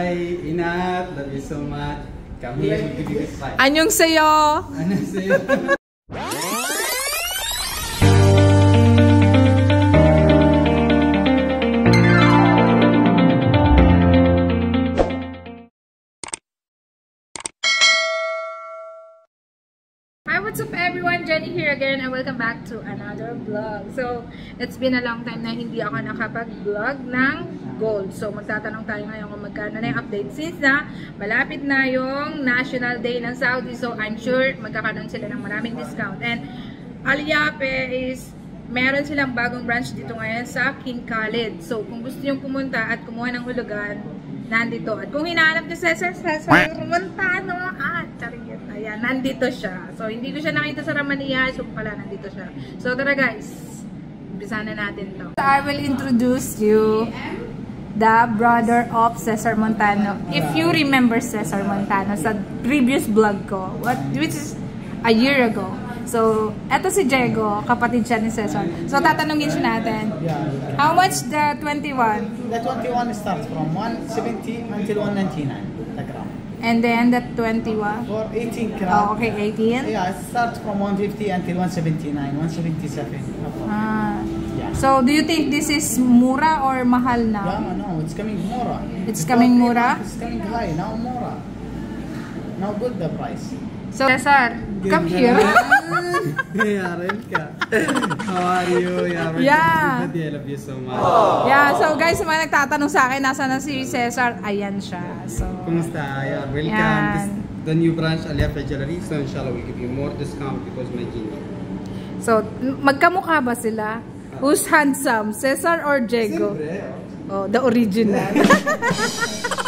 Hi, Inat. Love you so much. Come here, we'll give what's up everyone? Jenny here again and welcome back to another vlog. So, it's been a long time na hindi ako nakapag-vlog ng gold. So, magtatanong tayo ngayon kung magkano na yung update since na malapit na yung National Day ng Saudi. So, I'm sure magkakaroon sila ng maraming discount. And Aliape is meron silang bagong branch dito ngayon sa King Khalid. So, kung gusto nyo pumunta at kumuha ng hulugan, nandito. At kung hinahanap nyo Cesar Cesar Montano, ah, Ayan, nandito siya. So, hindi ko siya nakita sa Ramania. So, pala, nandito siya. So, tara guys. Umpisa na natin to. I will introduce you the brother of Cesar Montano. If you remember Cesar Montano sa previous vlog ko, what, which is a year ago. So, eto si Diego, kapatid siya ni Cesar. So, tatanungin siya natin. How much the 21? the 21 starts from 170 until 199 the gram. And then the 21? For 18 gram. Oh, okay, 18? Yeah, it starts from 150 until 179, 177. Ah. Yeah. So, do you think this is mura or mahal Yeah, na? no, it's coming more. It's Before coming mura? It's coming high, now more. Now good the price. So, Cesar, come here. Yaren ka. How are you? Yaren Yeah. I love you so much. yeah, so guys, sa mga nagtatanong sa akin, nasa na si Cesar? Ayan siya. So, Kumusta? Yeah, welcome. Yan. This, the new branch, Aliafe Jewelry. So, inshallah, we'll give you more discount because my genie. so magkamukha ba sila? Who's handsome? Cesar or Diego? Oh, the original.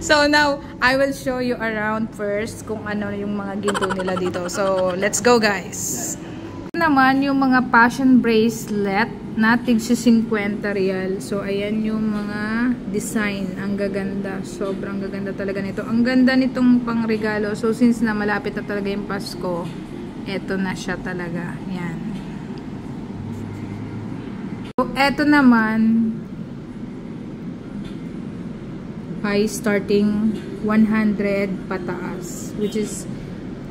so now, I will show you around first kung ano yung mga ginto nila dito. So, let's go guys! Naman yung mga passion bracelet na tigsi 50 real. So, ayan yung mga design. Ang gaganda. Sobrang gaganda talaga nito. Ang ganda nitong pangregalo. So, since na malapit na talaga yung Pasko, eto na siya talaga. Yan. So, eto naman, ay starting 100 pataas which is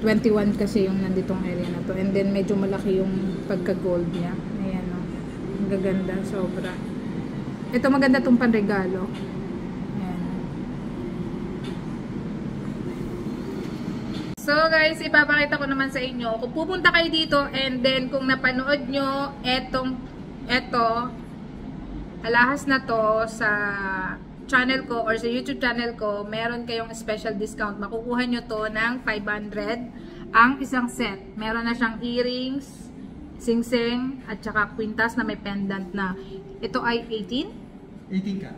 21 kasi yung nanditong area na to. And then medyo malaki yung pagka gold niya. Ayan o ang gaganda sobra. Ito maganda tong panregalo. Ayan. So guys, ipapakita ko naman sa inyo. Kung pupunta kayo dito and then kung napanood nyo etong eto alahas na to sa channel ko or sa YouTube channel ko, meron kayong special discount. Makukuha nyo to ng 500 ang isang set. Meron na siyang earrings, singsing, at saka kwintas na may pendant na. Ito ay 18? 18 ka.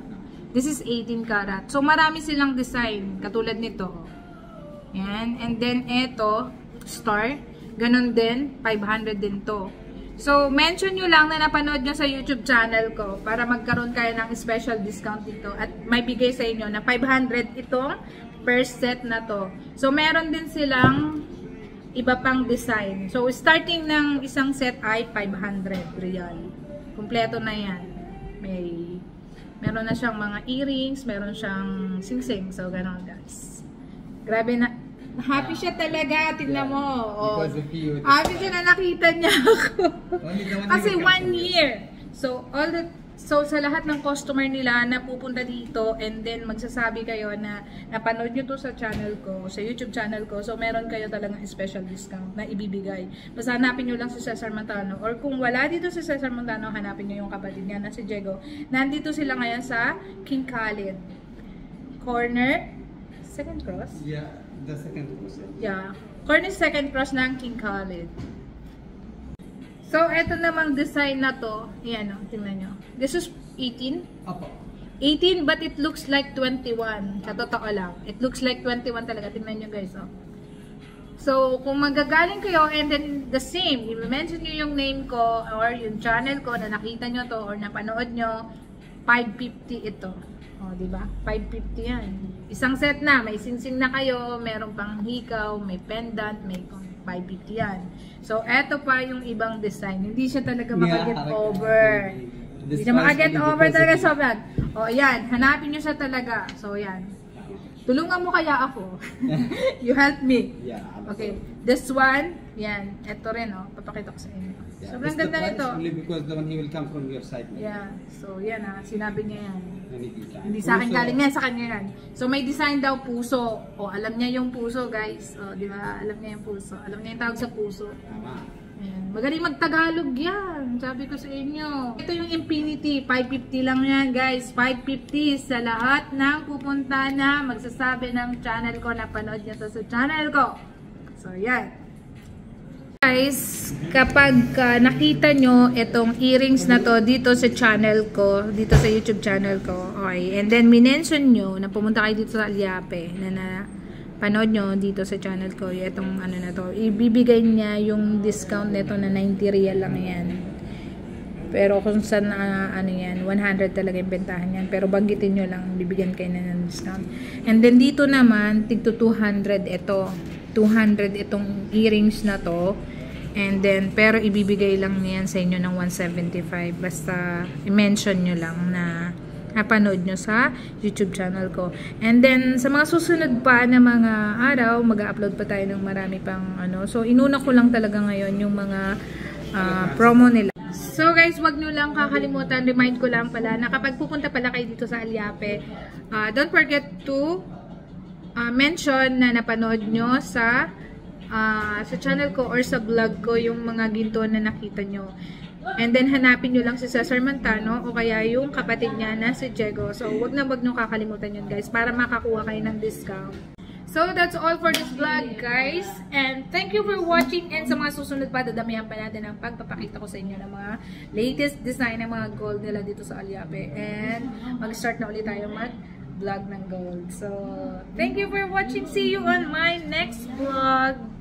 This is 18 karat. So, marami silang design. Katulad nito. Yan. And then, ito, star. Ganon din. 500 din to. So, mention nyo lang na napanood nyo sa YouTube channel ko para magkaroon kayo ng special discount dito. At may bigay sa inyo na 500 itong per set na to. So, meron din silang iba pang design. So, starting ng isang set ay 500 real. Kompleto na yan. May meron na siyang mga earrings, meron siyang singsing. So, ganon guys. Grabe na. Happy siya talaga. Tingnan mo. Oh. Because of you. Happy siya na nakita niya ako. One Kasi one year. So, all the So, sa lahat ng customer nila na pupunta dito and then magsasabi kayo na napanood nyo to sa channel ko, sa YouTube channel ko, so meron kayo talagang special discount na ibibigay. Basta hanapin nyo lang si Cesar Montano. Or kung wala dito si Cesar Montano, hanapin nyo yung kapatid niya na si Diego. Nandito sila ngayon sa King Khalid. Corner, second cross? Yeah, the second process. Yeah. Corner second cross ng King Khalid. So, eto namang design na to. Ayan o, tingnan nyo. This is 18. Apo. 18 but it looks like 21. Sa totoo lang. It looks like 21 talaga. Tingnan nyo guys oh. So, kung magagaling kayo and then the same, i-mention nyo yung name ko or yung channel ko na nakita nyo to or napanood nyo, 550 ito. O, di ba? 550 yan. Isang set na, may singsing na kayo, meron pang hikaw, may pendant, may 550 yan. So, eto pa yung ibang design. Hindi siya talaga makaget over. Hindi siya makaget over talaga sobrang. O, yan. Hanapin nyo siya talaga. So, yan. Tulungan mo kaya ako. you help me. Yeah. Okay. This one, yan. Ito rin, oh. Papakita ko sa inyo. Yeah, Sobrang ganda nito. Only because the one he will come from your side. Yeah. So, yan ah. Sinabi niya yan. Design. Hindi sa akin galing yan, sa kanya yan. So, may design daw puso. O, alam niya yung puso, guys. O, di ba? Alam niya yung puso. Alam niya yung tawag sa puso. Tama. Ayan. Magaling magtagalog yan. Sabi ko sa inyo. Ito yung Infinity. 550 lang yan, guys. 550 sa lahat ng pupunta na magsasabi ng channel ko na panood niya to sa channel ko. So, yan. Guys, kapag ah, nakita nyo itong earrings na to dito sa channel ko, dito sa YouTube channel ko, okay, and then minention nyo na pumunta kayo dito sa Aliape, na na panood nyo dito sa channel ko, itong ano na to, ibibigay niya yung discount nito na 90 real lang yan. Pero kung saan na ano yan, 100 talaga yung bentahan yan. Pero banggitin nyo lang, bibigyan kayo na ng discount. And then dito naman, tigto 200 ito. 200 itong earrings na to. And then, pero ibibigay lang niyan sa inyo ng 175. Basta, i-mention nyo lang na napanood nyo sa YouTube channel ko. And then, sa mga susunod pa na mga araw, mag-upload pa tayo ng marami pang ano. So, inuna ko lang talaga ngayon yung mga ah, promo nila. So guys, wag nyo lang kakalimutan, remind ko lang pala na kapag pupunta pala kayo dito sa Aliape, ah, don't forget to ah, mention na napanood nyo sa ah, sa channel ko or sa vlog ko yung mga ginto na nakita nyo. And then hanapin nyo lang si Cesar Montano o kaya yung kapatid niya na si Diego. So wag na wag nyo kakalimutan yun guys para makakuha kayo ng discount. So, that's all for this vlog, guys. And thank you for watching. And sa mga susunod pa, dadamihan pa natin ang pagpapakita ko sa inyo ng mga latest design ng mga gold nila dito sa Aliape. And mag-start na ulit tayo mag-vlog ng gold. So, thank you for watching. See you on my next vlog.